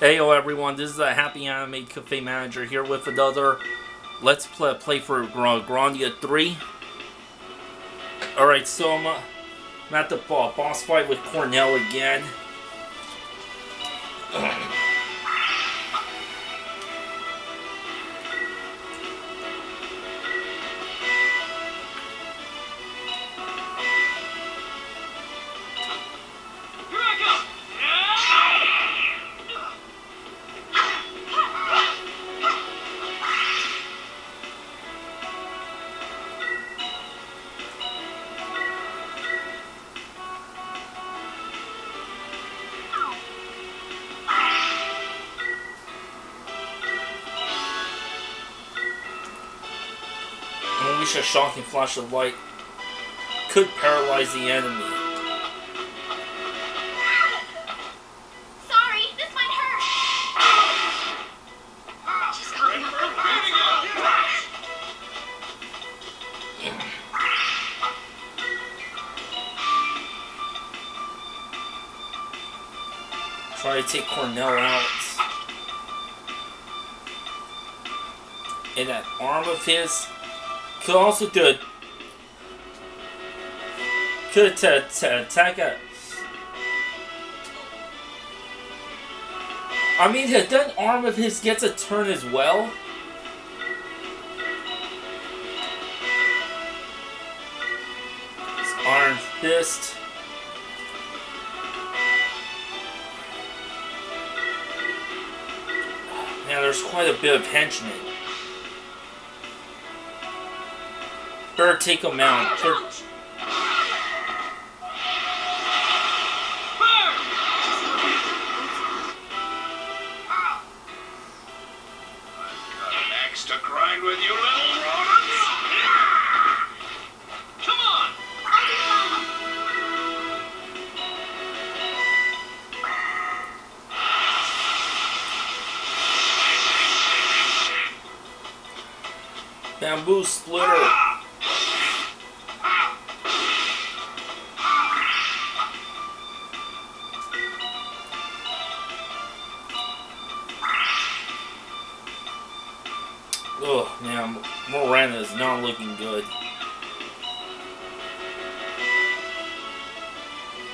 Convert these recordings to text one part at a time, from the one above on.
Hey, yo, everyone. This is a Happy Animaid Cafe Manager here with another Let's Play, for Gr- Grandia 3. Alright, so I'm, uh, I'm at the boss fight with Cornell again. Unleash a shocking flash of light. Could paralyze the enemy. Sorry, this might hurt. Just off guard. Try to take Cornell out. And that arm of his could also do it. Could attack a. I mean, that arm of his gets a turn as well. His arm fist. Yeah, there's quite a bit of henchmen. Better take them out. Better- Got an axe to grind with you little rodents? Come on! Bamboo splitter. Oh man, Miranda is not looking good.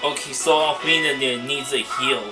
Okay, so Alfina needs a heal.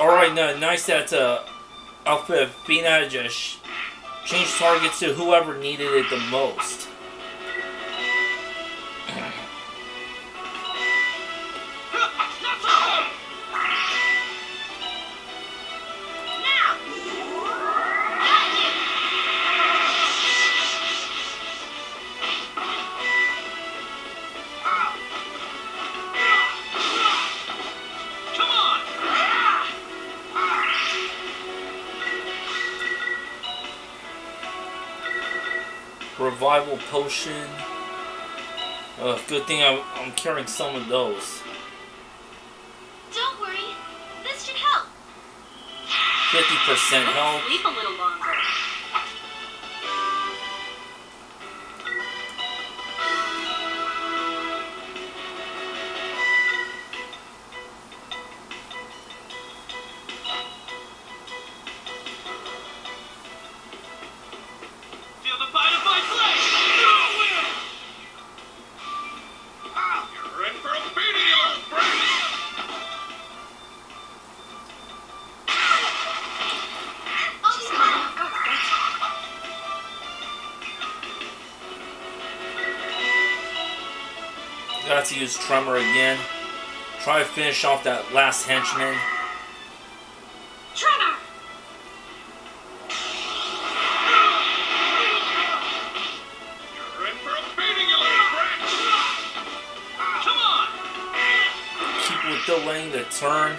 Alright, no, nice that uh, Alpha Fina just changed targets to whoever needed it the most. Potion. Uh, good thing I'm, I'm carrying some of those. Don't worry, this should help. 50% health. Sleep a little longer. About to use Tremor again. Try to finish off that last henchman. Tremor! You're in for a beating, you little brats! Come on! Keep with delaying the turn.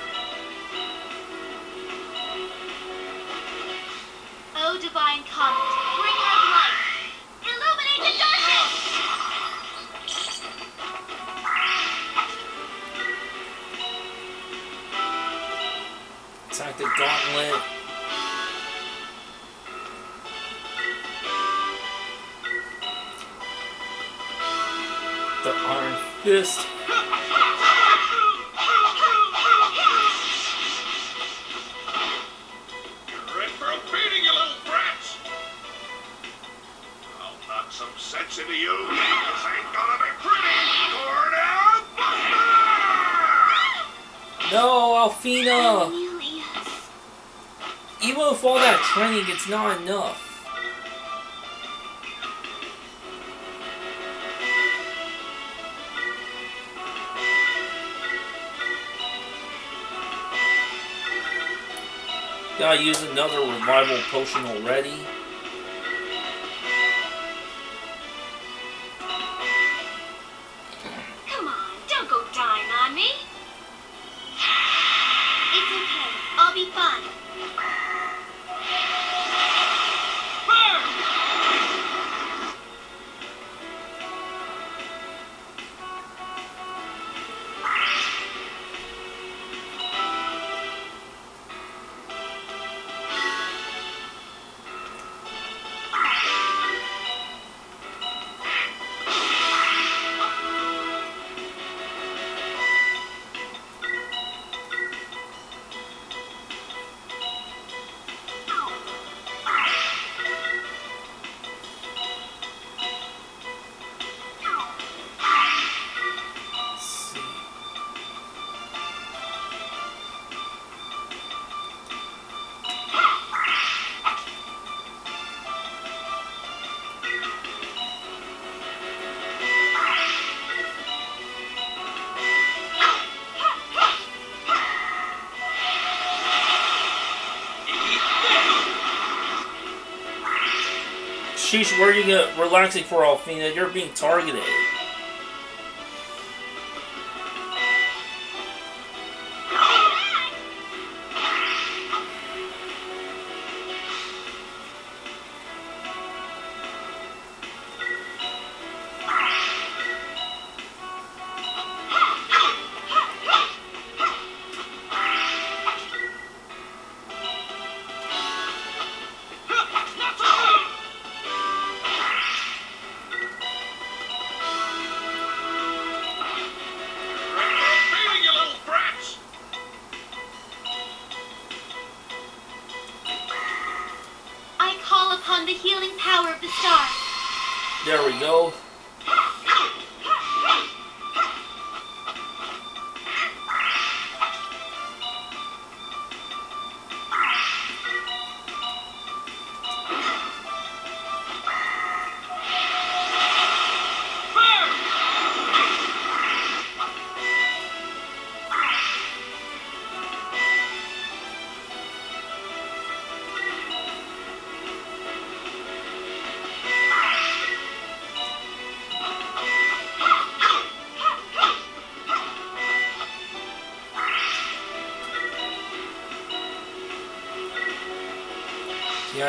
The gauntlet. The Iron Fist. You're in for a beating, you little brats! I'll knock some sense into you. This ain't gonna be pretty! No, Alfina! Even with all that training, it's not enough. Gotta use another revival potion already. Sheesh, where you relaxing for, Alfina? You're being targeted.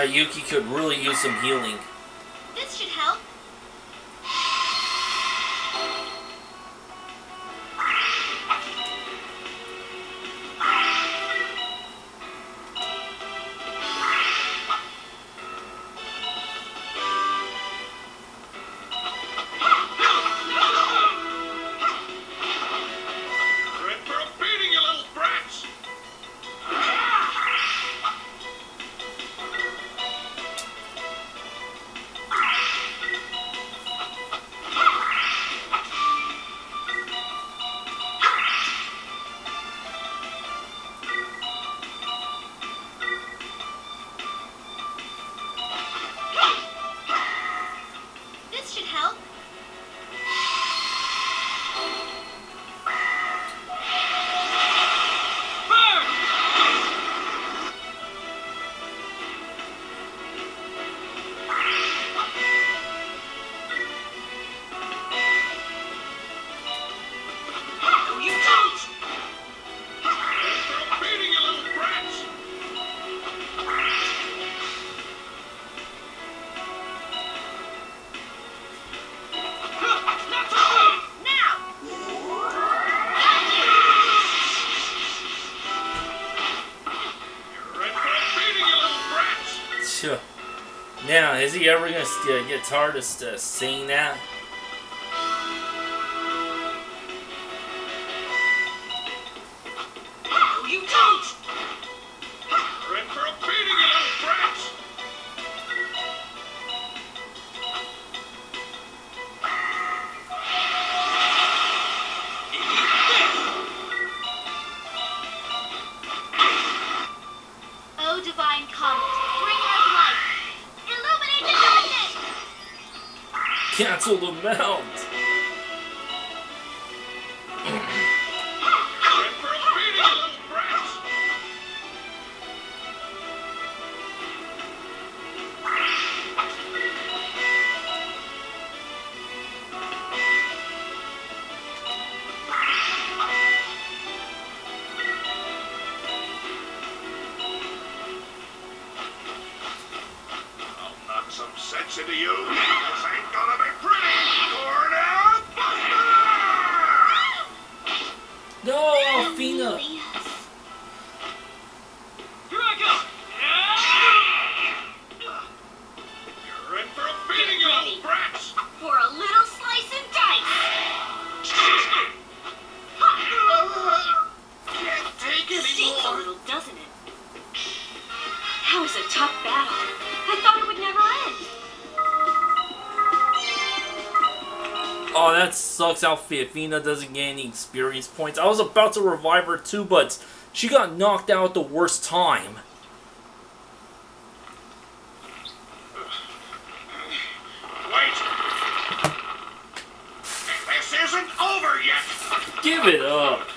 Yuki could really use some healing. Now, is he ever gonna get tired of st- saying that? Cancel the mount! No, Alfina! Sucks. Alfina doesn't get any experience points. I was about to revive her too, but she got knocked out at the worst time. Wait! This isn't over yet! Give it up.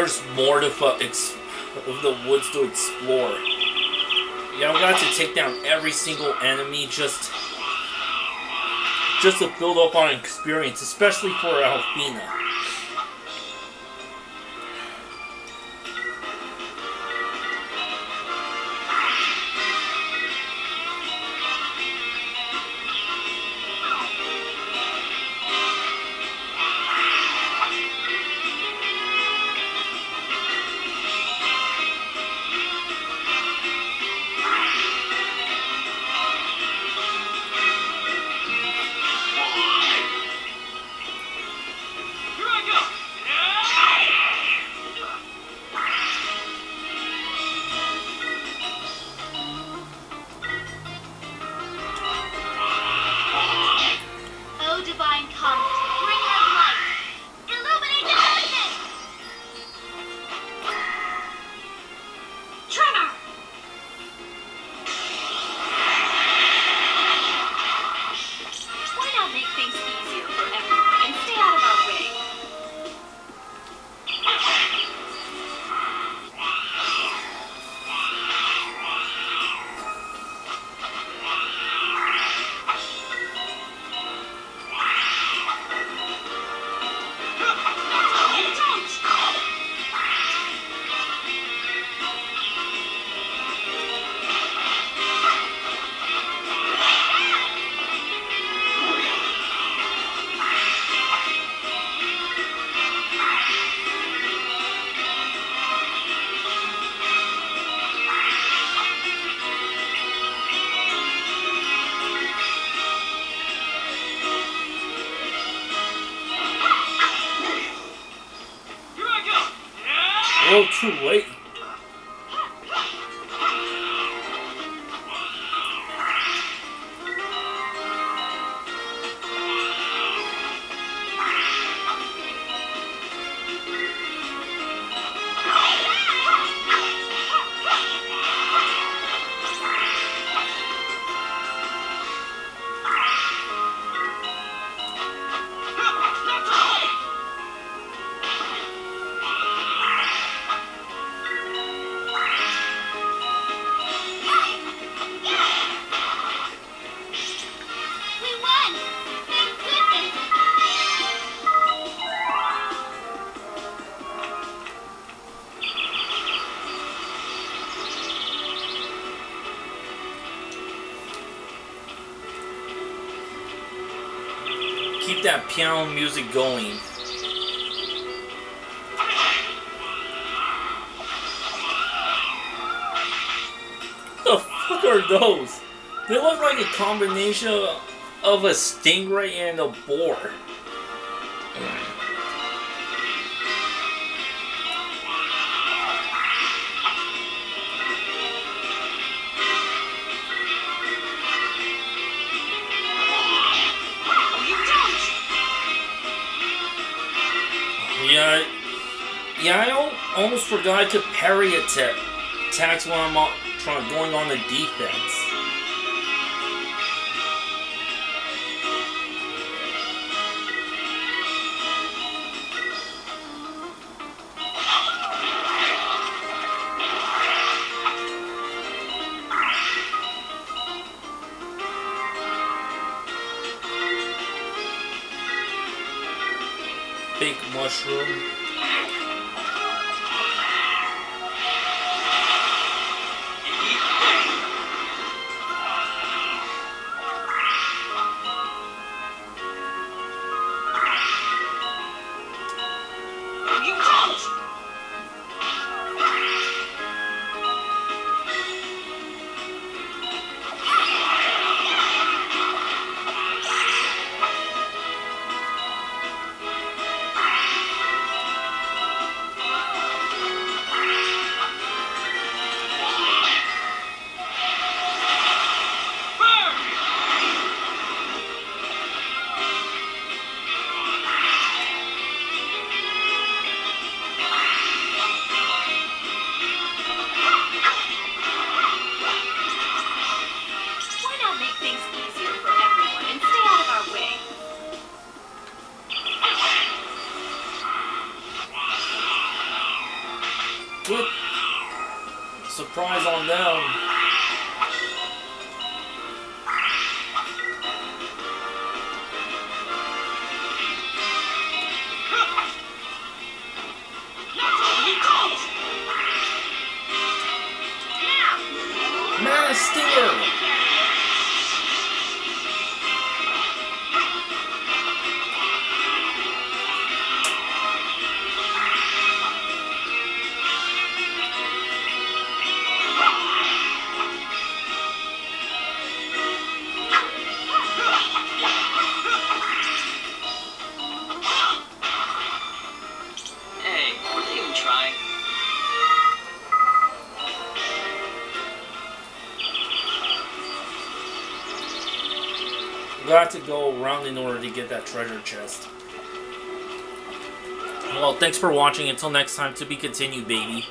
There's more to of the woods to explore. Yeah, I've got to take down every single enemy just just to build up on experience, especially for Alfina. Keep that piano music going. What the fuck are those? They look like a combination of a stingray and a boar. Almost forgot to parry attack attacks when I'm on, trying going on the defense. Big mushroom. Around in order to get that treasure chest. Well, thanks for watching. Until next time, to be continued, baby.